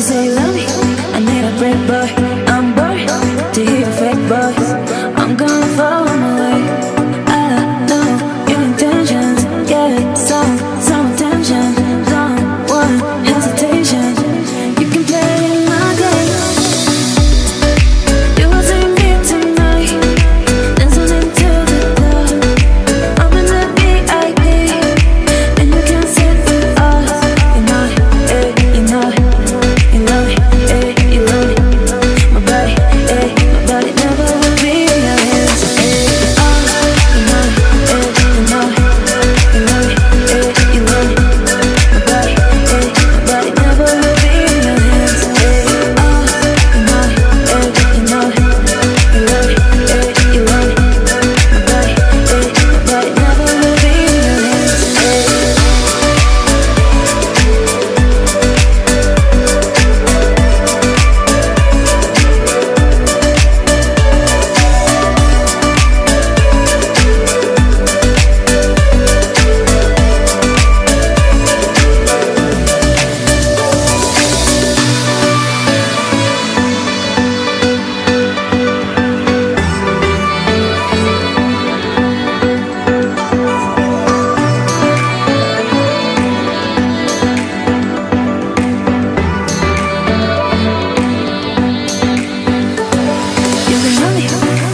say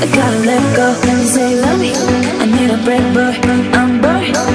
I gotta let go. Say love me. I need a break, but I'm burned.